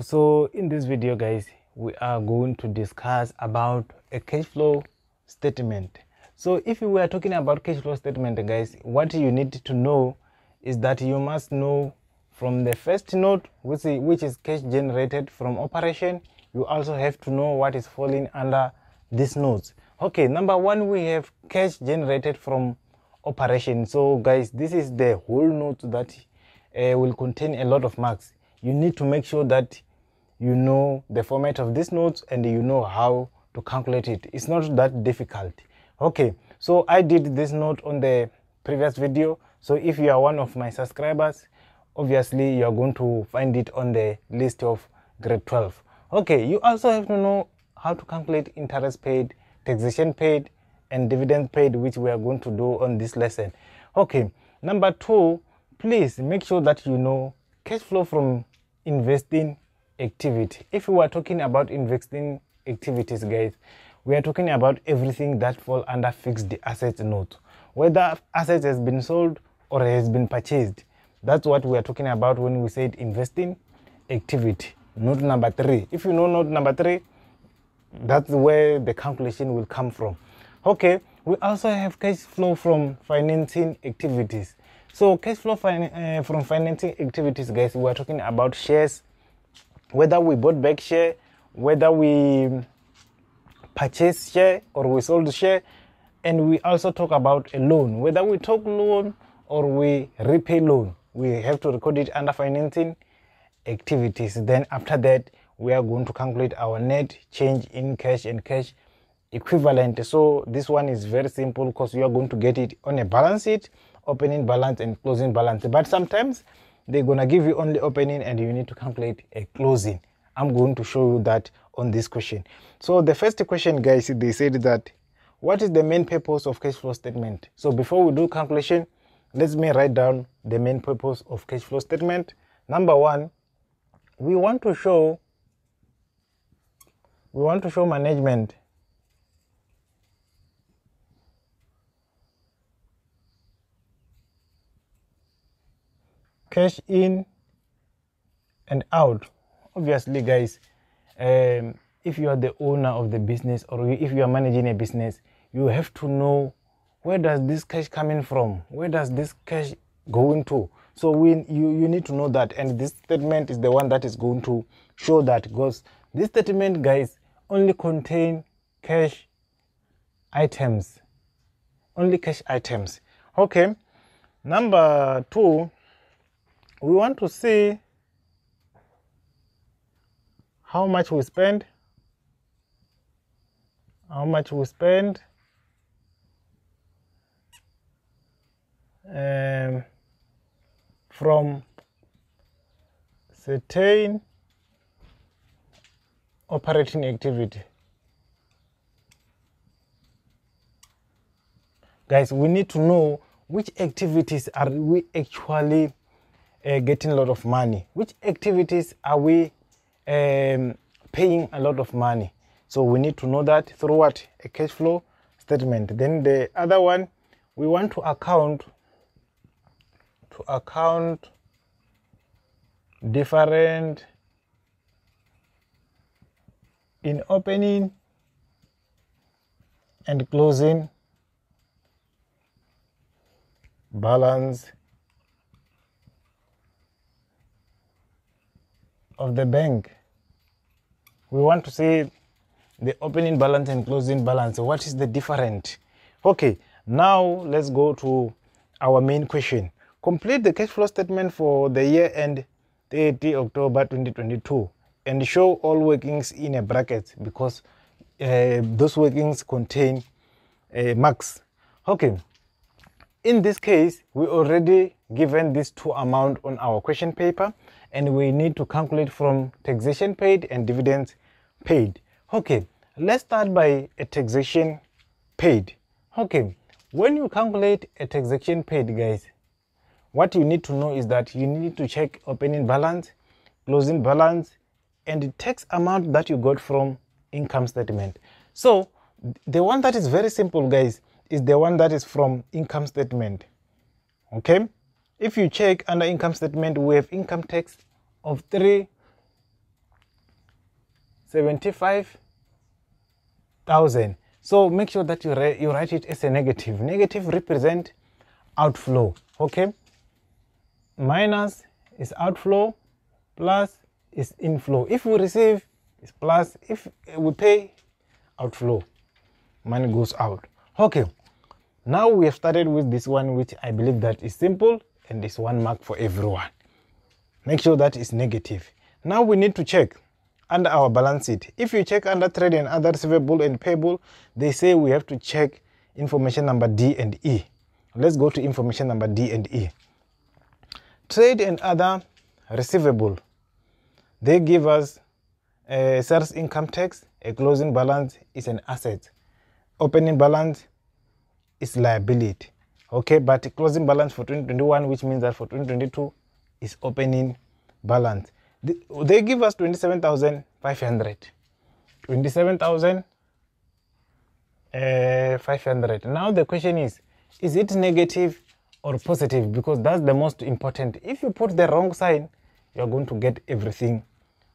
so in this video guys we are going to discuss about a cash flow statement. So if we are talking about cash flow statement guys what you need to know is that you must know from the first note which is, which is cash generated from operation you also have to know what is falling under these notes. Okay number one we have cash generated from operation. So guys this is the whole note that uh, will contain a lot of marks you need to make sure that you know the format of these notes and you know how to calculate it. It's not that difficult. Okay so i did this note on the previous video. So if you are one of my subscribers obviously you are going to find it on the list of grade 12 okay you also have to know how to calculate interest paid taxation paid and dividend paid which we are going to do on this lesson. Okay number two please make sure that you know cash flow from investing activity. If we are talking about investing activities guys we are talking about everything that fall under fixed assets note. Whether assets has been sold or has been purchased that's what we are talking about when we said investing activity. Note number three. If you know note number three that's where the calculation will come from. Okay we also have cash flow from financing activities so cash flow fin uh, from financing activities guys we are talking about shares. Whether we bought back share whether we purchase share or we sold share and we also talk about a loan. Whether we talk loan or we repay loan we have to record it under financing activities. Then after that we are going to calculate our net change in cash and cash equivalent. So this one is very simple because you are going to get it on a balance sheet opening balance and closing balance. But sometimes they're gonna give you only opening and you need to calculate a closing. I'm going to show you that on this question. So the first question guys they said that what is the main purpose of cash flow statement? So before we do calculation let me write down the main purpose of cash flow statement. Number one we want to show we want to show management cash in and out. Obviously guys um, if you are the owner of the business or if you are managing a business you have to know where does this cash coming from? Where does this cash going to so we you, you need to know that. And this statement is the one that is going to show that because this statement guys only contain cash items. Only cash items. Okay number two we want to see how much we spend how much we spend um, from certain operating activity. Guys we need to know which activities are we actually getting a lot of money. Which activities are we um, paying a lot of money? So we need to know that through what? A cash flow statement. Then the other one we want to account to account different in opening and closing balance of the bank. We want to see the opening balance and closing balance. What is the difference? Okay, now let's go to our main question. Complete the cash flow statement for the year end 30 October 2022 and show all workings in a bracket because uh, those workings contain uh, marks. Okay, in this case, we already given these two amount on our question paper and we need to calculate from taxation paid and dividends paid. Okay, let's start by a taxation paid. Okay, when you calculate a taxation paid, guys, what you need to know is that you need to check opening balance, closing balance, and the tax amount that you got from income statement. So the one that is very simple, guys, is the one that is from income statement. Okay, if you check under income statement, we have income tax of 375,000. So make sure that you, you write it as a negative. Negative represent outflow, okay? Minus is outflow, plus is inflow. If we receive, is plus. If we pay, outflow. Money goes out. Okay. Now we have started with this one, which I believe that is simple and is one mark for everyone. Make sure that is negative. Now we need to check under our balance sheet. If you check under trade and other receivable and payable, they say we have to check information number D and E. Let's go to information number D and E. Trade and other receivable. They give us a SARS income tax, a closing balance is an asset. Opening balance is liability. Okay, but closing balance for 2021, which means that for 2022 is opening balance. They give us 27,500. 27,500. Uh, now the question is, is it negative or positive? Because that's the most important. If you put the wrong sign, you're going to get everything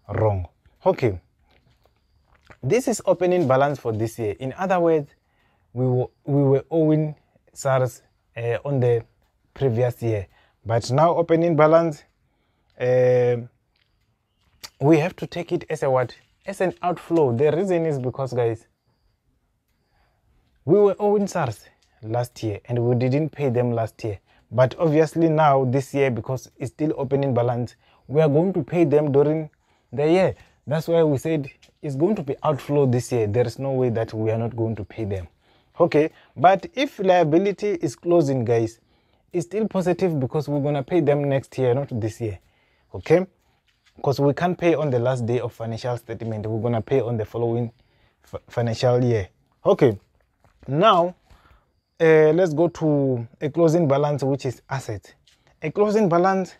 wrong. Okay. This is opening balance for this year. In other words, we were, we were owing SARS uh, on the previous year. But now opening balance, uh, we have to take it as a what? As an outflow. The reason is because, guys, we were owing SARS last year and we didn't pay them last year. But obviously now, this year, because it's still opening balance, we are going to pay them during the year. That's why we said it's going to be outflow this year. There is no way that we are not going to pay them. Okay, but if liability is closing, guys, it's still positive because we're to pay them next year, not this year. Okay, because we can't pay on the last day of financial statement. We're to pay on the following financial year. Okay, now uh, let's go to a closing balance, which is asset. A closing balance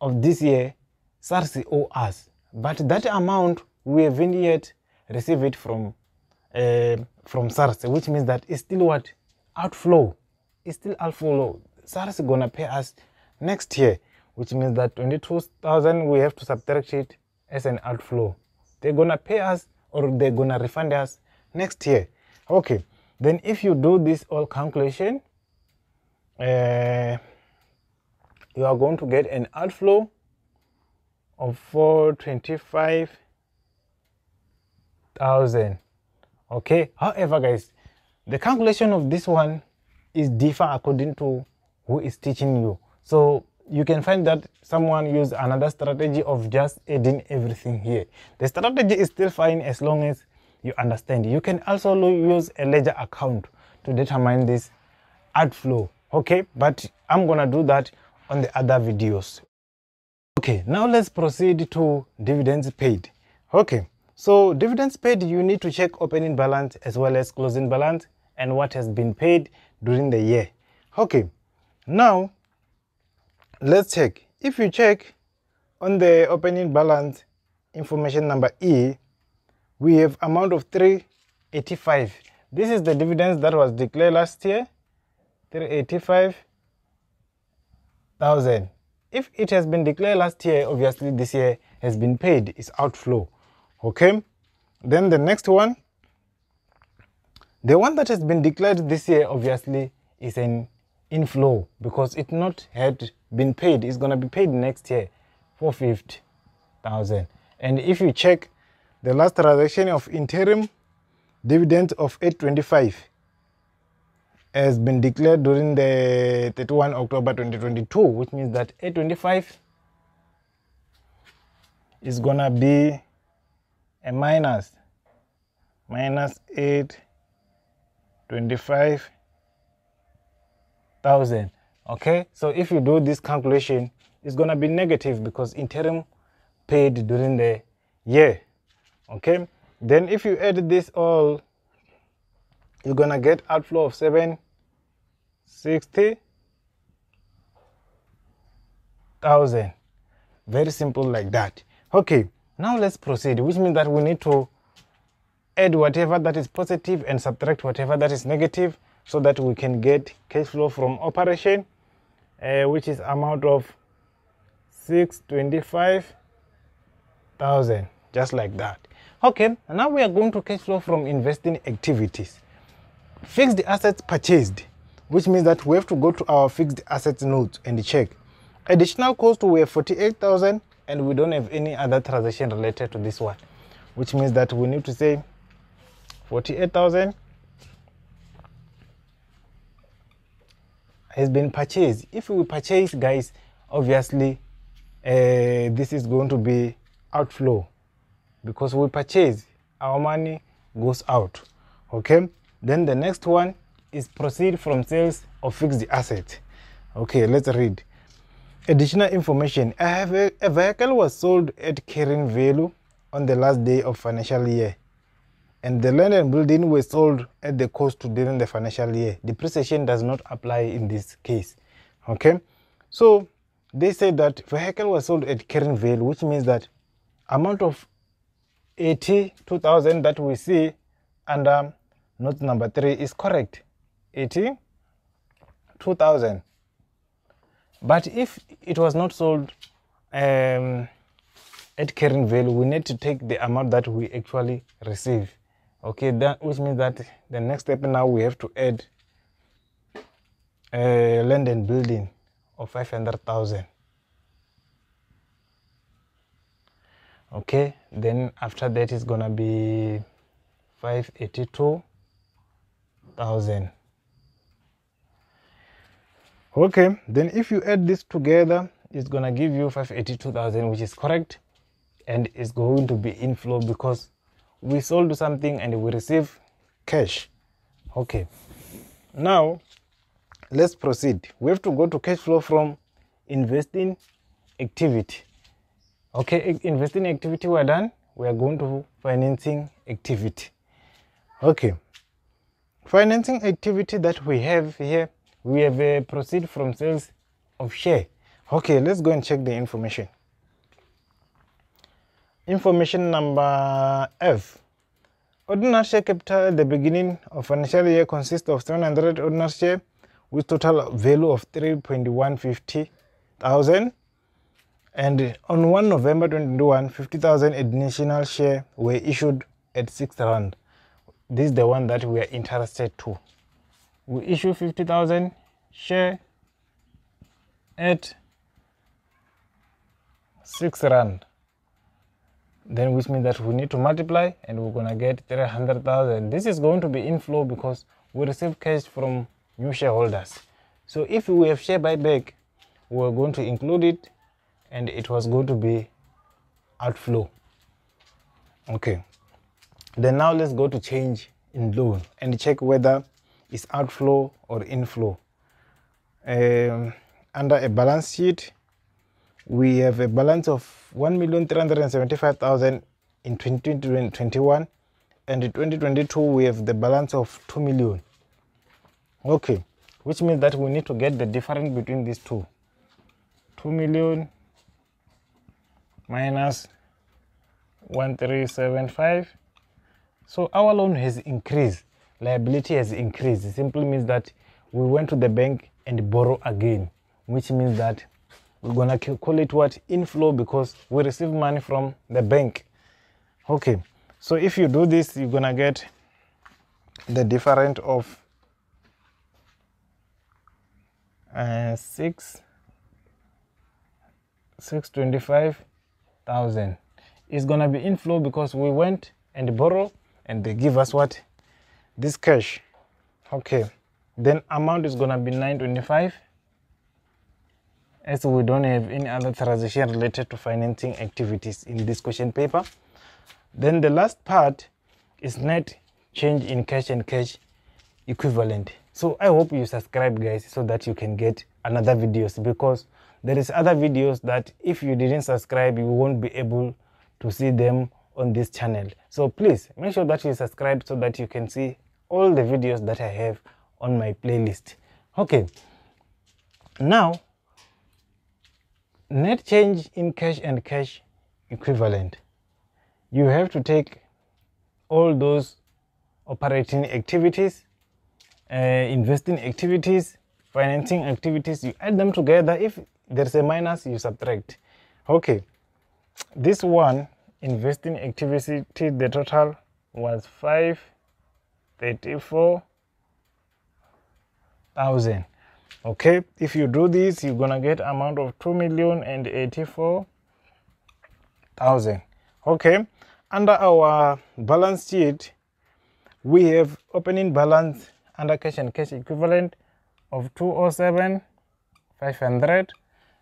of this year, SARS owe us but that amount we haven't yet received it from uh, from SARS, which means that it's still what outflow. It's still outflow. SARS is gonna pay us next year, which means that 22,000 we have to subtract it as an outflow. They're gonna pay us or they're gonna refund us next year. Okay, then if you do this all calculation, uh, you are going to get an outflow of 425,000 okay? However guys the calculation of this one is differ according to who is teaching you. So you can find that someone use another strategy of just adding everything here. The strategy is still fine as long as you understand. You can also use a ledger account to determine this outflow okay? But i'm gonna do that on the other videos. Okay, now let's proceed to dividends paid. Okay, so dividends paid, you need to check opening balance as well as closing balance and what has been paid during the year. Okay, now let's check. If you check on the opening balance information number E, we have amount of 385. This is the dividends that was declared last year, 385,000 if it has been declared last year, obviously this year has been paid, it's outflow. Okay? Then the next one, the one that has been declared this year, obviously, is an inflow because it not had been paid. It's going to be paid next year, 450,000. And if you check the last transaction of interim dividend of 825, has been declared during the 31 October 2022, which means that A25 is gonna be a minus minus 825,000. Okay, so if you do this calculation, it's gonna be negative because interim paid during the year. Okay, then if you add this all you're gonna get outflow of 760,000 very simple like that. Okay now let's proceed which means that we need to add whatever that is positive and subtract whatever that is negative so that we can get cash flow from operation uh, which is amount of 625,000 just like that Okay, now we are going to cash flow from investing activities. Fixed assets purchased, which means that we have to go to our fixed assets note and check. Additional cost we have 48,000 and we don't have any other transaction related to this one, which means that we need to say 48,000 has been purchased. If we purchase, guys, obviously uh, this is going to be outflow because we purchase, our money goes out. Okay. Then the next one is proceed from sales of fixed asset. Okay, let's read. Additional information. A, a vehicle was sold at carrying value on the last day of financial year and the land and building were sold at the cost during the financial year. Depreciation does not apply in this case. Okay, so they said that vehicle was sold at carrying value, which means that amount of 82,000 that we see under note number three is correct. 82,000. But if it was not sold um, at carrying value, we need to take the amount that we actually receive. Okay, that which means that the next step now we have to add uh, land and building of 500,000. Okay, then after that is gonna be 582,000. Okay, then if you add this together, it's gonna give you 582,000, which is correct, and it's going to be inflow because we sold something and we receive cash. Okay, now let's proceed. We have to go to cash flow from investing activity. Okay, investing activity we're done. We are going to financing activity. Okay, financing activity that we have here we have a proceed from sales of share. Okay, let's go and check the information. Information number F. Ordinary share capital at the beginning of financial year consists of 700 ordinary share with total value of 3.150 thousand. And on 1 November 2021, 50,000 additional share were issued at 6 rand. This is the one that we are interested to we issue 50,000 share at 6 rand. Then which means that we need to multiply and we're gonna get 300,000 this is going to be inflow because we receive cash from new shareholders. So if we have share buyback we're going to include it and it was going to be outflow. Okay. Then now let's go to change in loan and check whether is outflow or inflow. Um, under a balance sheet, we have a balance of 1,375,000 in 2021 and in 2022 we have the balance of 2 million. Okay, which means that we need to get the difference between these two. 2 million minus 1375. So our loan has increased liability has increased. It simply means that we went to the bank and borrow again, which means that we're gonna call it what inflow because we receive money from the bank. Okay, so if you do this, you're gonna get the difference of uh, six six twenty five thousand. It's gonna be inflow because we went and borrow and they give us what this cash. Okay then amount is gonna be 925 as we don't have any other transaction related to financing activities in this question paper. Then the last part is net change in cash and cash equivalent. So i hope you subscribe guys so that you can get another videos because there is other videos that if you didn't subscribe you won't be able to see them on this channel. So please make sure that you subscribe so that you can see all the videos that I have on my playlist. Okay, now net change in cash and cash equivalent. You have to take all those operating activities, uh, investing activities, financing activities, you add them together. If there's a minus, you subtract. Okay, this one investing activity the total was 534,000 okay if you do this you're gonna get amount of 2 million and 84,000 okay under our balance sheet we have opening balance under cash and cash equivalent of 207 500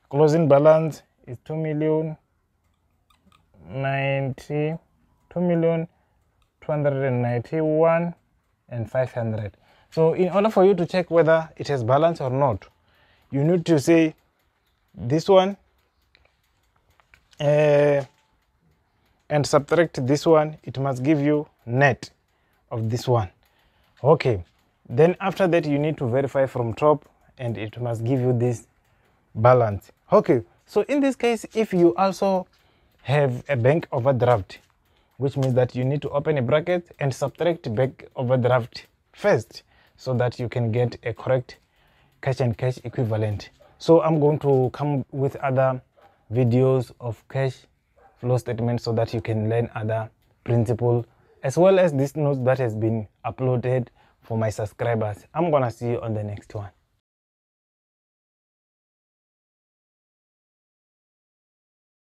closing balance is 2 million 90 2 million 291 and 500 so in order for you to check whether it has balance or not you need to say this one uh, and subtract this one. It must give you net of this one. Okay. Then after that you need to verify from top and it must give you this balance. Okay. So in this case if you also have a bank overdraft which means that you need to open a bracket and subtract bank overdraft first so that you can get a correct cash and cash equivalent. So i'm going to come with other videos of cash flow statement so that you can learn other principle as well as this note that has been uploaded for my subscribers. I'm gonna see you on the next one